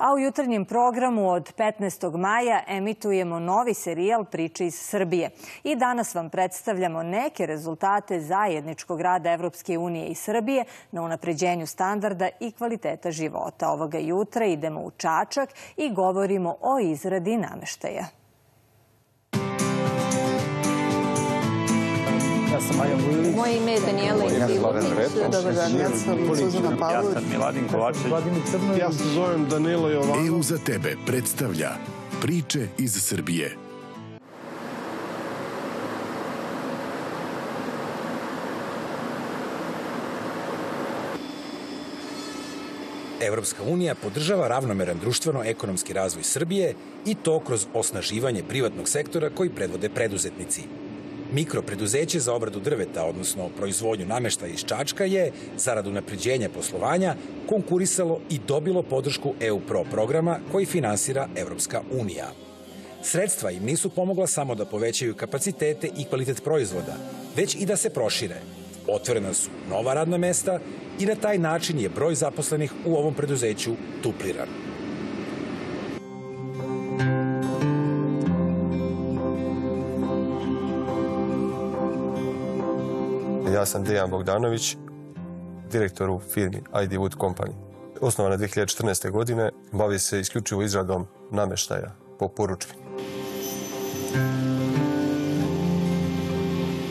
A u jutarnjem programu od 15. maja emitujemo novi serijal Priče iz Srbije. I danas vam predstavljamo neke rezultate zajedničkog rada Evropske unije i Srbije na unapređenju standarda i kvaliteta života. Ovoga jutra idemo u Čačak i govorimo o izradi nameštaja. Ja sam Majan Vujlić. Moje ime je Danijela Ilivović. Dobar dan, ja sam Suzana Ja Pavlović. sam Miladin Kovačević. Vladimir Crnović. Ja se zovem Danilo Jovanović. EU za tebe predstavlja Priče iz Srbije. Evropska unija podržava ravnomeran društveno-ekonomski razvoj Srbije i to kroz osnaživanje privatnog sektora koji predvode preduzetnici. Mikropreduzeće za obradu drveta, odnosno proizvodnju nameštaja iz Čačka je, zarad unapređenja poslovanja, konkurisalo i dobilo podršku EU Pro programa koji finansira Evropska unija. Sredstva im nisu pomogla samo da povećaju kapacitete i kvalitet proizvoda, već i da se prošire. Otvorena su nova radna mesta i na taj način je broj zaposlenih u ovom preduzeću dupliran. Ja sam Dejan Bogdanović, direktor u firmi ID Wood Company. Osnovana 2014. godine, bavi se isključivo izradom nameštaja po poručbi.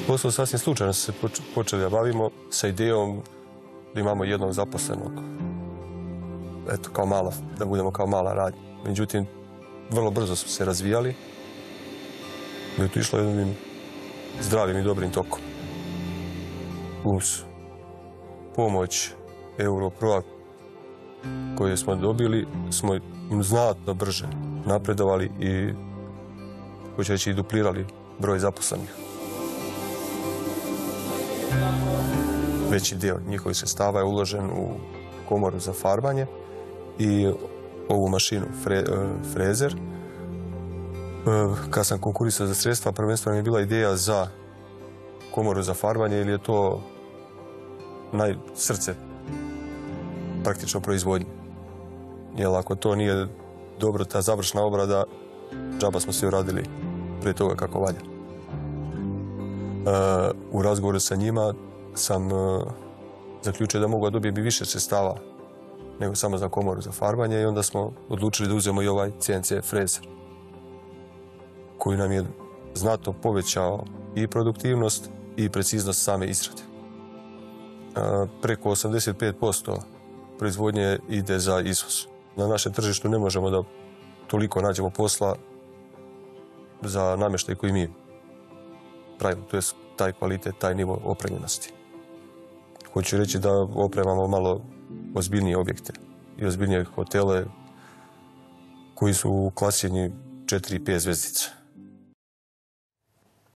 Posao sasvim slučajno se poč- počeli da bavimo sa idejom da imamo jednog zaposlenog. Eto, kao mala, da budemo kao mala radnja. Međutim, vrlo brzo smo se razvijali. Da je to išlo jednim zdravim i dobrim tokom uz pomoć Europroa koju smo dobili smo znatno brže napredovali i hoće i duplirali broj zaposlenih. Veći dio njihovih sredstava je uložen u komoru za farbanje i ovu mašinu fre- e, frezer. E, Kad sam konkurisao za sredstva, prvenstveno je bila ideja za komoru za farbanje ili je to najsrce praktično proizvodnje. Jer ako to nije dobro, ta završna obrada, džaba smo svi uradili prije toga kako valja. E, u razgovoru sa njima sam e, zaključio da mogu da dobijem i više sredstava nego samo za komoru za farbanje i onda smo odlučili da uzmemo i ovaj CNC frezer koji nam je znatno povećao i produktivnost i preciznost same izrade. Preko 85% proizvodnje ide za izvoz. Na našem tržištu ne možemo da toliko nađemo posla za namještaj koji mi pravimo, to je taj kvalitet, taj nivo opremljenosti. Hoću reći da opremamo malo ozbiljnije objekte i ozbiljnije hotele koji su u klasjenji 4 i 5 zvezdica.